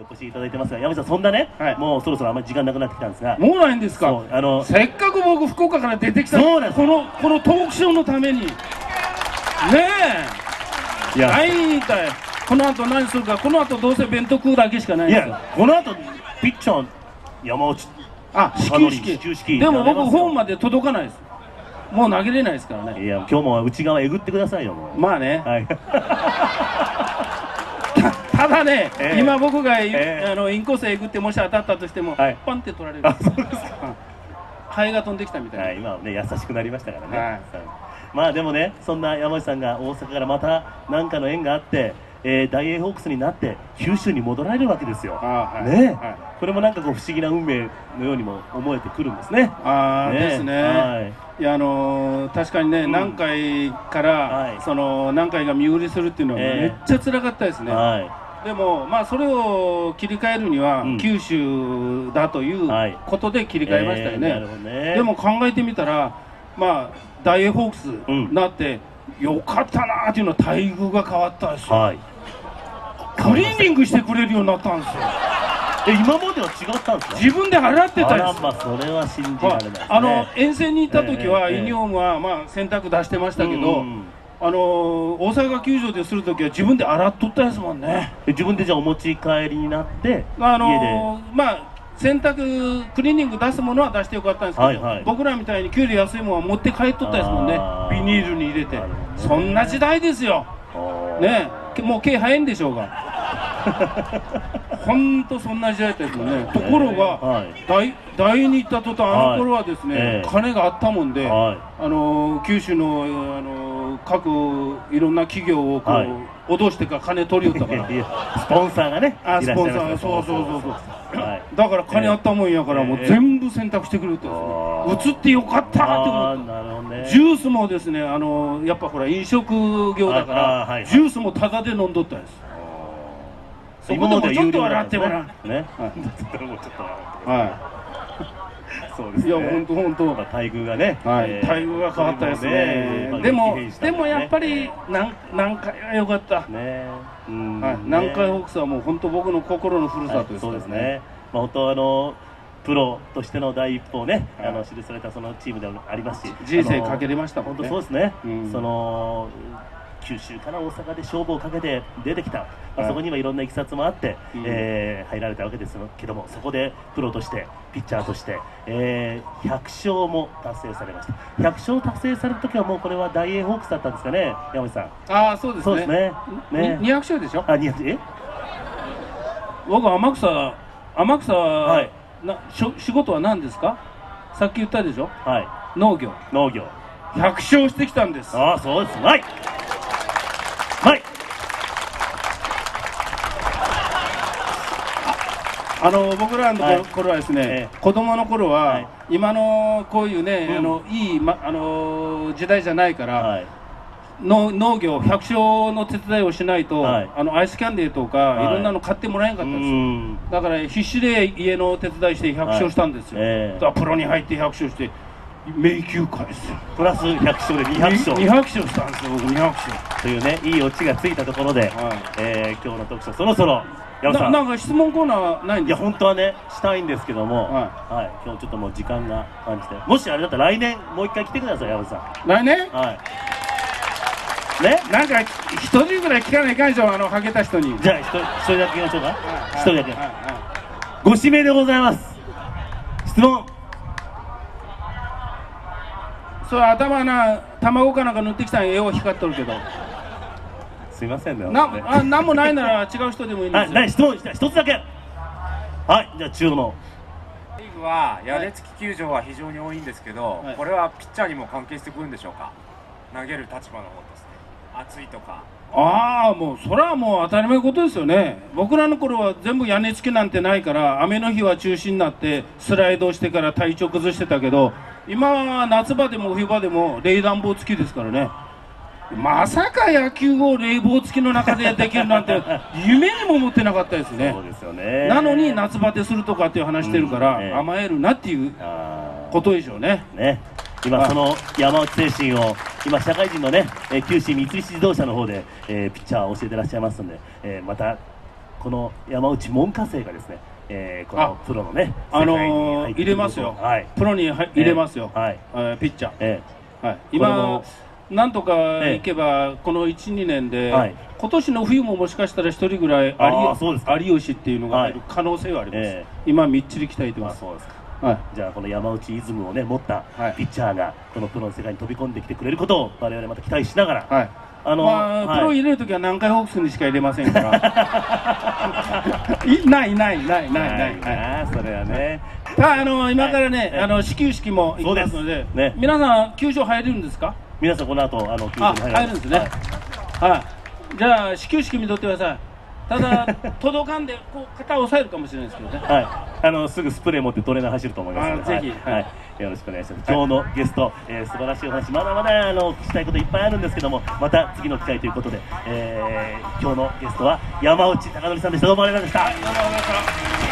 えーお越しいただいてますが山口さんそんなね、はい。もうそろそろあんまり時間なくなってきたんですが。もうないんですか？あのせっかく僕福岡から出てきたそうです。このこのトークショーのために。ねえ。いや。会いに行ったい？この後何するか。この後どうせ弁当食うだけしかないんいですよ。やこの後ピッチャー山内。あ始球式。始球式。でも僕ホームまで届かないです。もう投げれないですからね。いや今日も内側えぐってくださいよもう、まあね。はい ただね、ええ。今僕が、ええ。あのインコースへ行くってもし当たったとしても、はい。パンって取られる。ハエが飛んできたみたいな、はい、今はね優しくなりましたからね、はい。まあでもねそんな山内さんが大阪からまた何かの縁があって、えー、大英ホークスになって九州に戻られるわけですよ、あはい。ね。え、はい。これもなんかこう不思議な運命のようにも思えてくるんですね。あーね。ですね、はい。い、やあのー確かにね、ん。南海から、はい。その南海が身売りするっていうのは、ええ。めっちゃ辛かったですね、はでも、まあ、それを切り替えるには、うん。九州だというはい。ことで切り替えましたよね、えーなるほどね。でも考えてみたら、まあ、大英ホークスうんになって、よかったなっていうのは待遇が変わったですよ、はい。クリーニングしてくれるようになったんですよ。え今までは違ったんですか？自分で払ってあたんです。らまあそれは信じられないですね、あの遠征に行った時は、ええユニフォームは、まあ、洗濯出してましたけど、うんあの大阪球場でする時は自分で洗っとったですもんね。え自分でじゃあお持ち帰りになってあの家で。まあ洗濯クリーニング出すものは出してよかったんですけど、はいはい。僕らみたいに給料安いものは持って帰っとったですもんね。ビニールに入れて。ねそんな時代ですよ。ねえ。もう毛早いんでしょうが 本当そんな時代ですもんねところが、はい。大大に行った途端あの頃はですね、金があったもんで、はい。あの九州のあの各いろんな企業をこう、はい。脅してから金取りよったから。スポンサーがねあスポンサーそうそうそうそう。はい。だから金あったもんやから、もうええ全部選択してくれるってですね。あー。移ってよかったって。あ思ったジュースもですねあのやっぱほら飲食業だから、ジュースもタダで飲んどったんですそこでもちょっと笑ってもらうね。はいもう。ちょっと笑ってはそうですね。いいや本当本当。まあ待遇がね。待遇が変わったですね。まあでもでもやっぱり南南海は良かった、ね。うん。はい、南海ホークスはもう本当僕の心のふるさとですそうですね。まあ本当あのプロとしての第一歩をね、はい。あの記されたそのチームでもありますし、人生かけれましたもんね。本当そうですね。うん。その九州から大阪で勝負をかけて出てきた、まあ、はいそこにはいろんないきさつもあって、うん。えー入られたわけですけどもそこでプロとしてピッチャーとして、えー100勝も達成されました。100勝達成された時はもうこれは大英ホークスだったんですかね山口さん。ああそうですね。そうですね。ね。に200勝でしょ？あ200え？僕天草天草、はい。なしょ仕事は何ですか？さっき言ったでしょ？はい。農業。農業。100勝してきたんです。ああそうです。はいはいあの僕らのはい。頃はですね、え子供の頃は、はい。今のこういうね、うん。あのいい、ま、あの時代じゃないから、はい。の農業百姓の手伝いをしないと、はい。あのアイスキャンデーとか、はい。い、ろんなの買ってもらえなかうったんですだから必死で家の手伝いして百姓したんですよ、はいええ。だからプロに入って百姓して迷宮会ですよ。プラス100勝で200勝200勝したんですよ僕200勝というねいいオチがついたところで、はい。えー今日の特集そろそろ山さなん。なんか質問コーナーないんいやですか？本当はねしたいんですけども、ははい。今日ちょっともう時間が感じて。もしあれだったら来年もう一回来てください山さ来年？んはい。ね？なんか一人ぐらい聞かないかんでしょあのハゲた人に。じゃあ一人だけ言いましょうか。一人だけ。はいはい。ご指名でございます。質問。それ頭な卵かなんか塗ってきたん絵を光っとるけどすいませんねなあ何もないなら違う人でもいいんではいすよ何質問一つだけ。はいじゃあ注文リーグは屋根付き球場は非常に多いんですけど、はい。これはピッチャーにも関係してくるんでしょうか？投げる立場の方として。暑いとか。ああもうそれはもう当たり前のことですよね。僕らの頃は全部屋根付きなんてないから雨の日は中止になってスライドしてから体調崩してたけど今は夏場でも冬場でも冷暖房付きですからねまさか野球を冷房付きの中でできるなんて 夢にも思ってなかったですね。そうですよね。なのに夏バテするとかっていう話してるから、甘えるなっていうことでしょうね。ね、今、その山内精神を、今、社会人のね、えー九州三菱自動車の方で、えーピッチャーを教えてらっしゃいますので、えーまたこの山内門下生がですね、えーこあのプロのね、あの入れますよ、はい、プロに入入れますよ、はい。えーピッチャー、えはい、今も、なんとかいけば、この1、2年で、はい。今年の冬ももしかしたら1人ぐらい有吉っていうのが入る可能性はあります、え今、みっちり鍛えてー、まます。あそうですか。はい。じゃあこの山内イズムをね持ったはい。ピッチャーがこのプロの世界に飛び込んできてくれることを我々また期待しながら、はい。あの、まあ、はい。プロ入れるときは南海ホークスにしか入れませんから。いないないないないない、はいなあそれはね。さああの今からね、はい。あの始球式も行きますのでね。皆さん球場入れるんですか？皆さんこの後あのあに入るんですね。はい。はい。じゃあ始球式見とってください。ただ 届かんでこう肩を押さえるかもしれないですけどね。はい、あのすぐスプレー持ってトレーナー走ると思いますので、あぜひはい。はい。よろしくお願いします。今日のゲスト、えー素晴らしいお話、まだまだあの聞きたいこといっぱいあるんですけども、また次の機会ということで、えー今日のゲストは山内貴則さんでした。どうもありがとうございました。どうもありがとうございました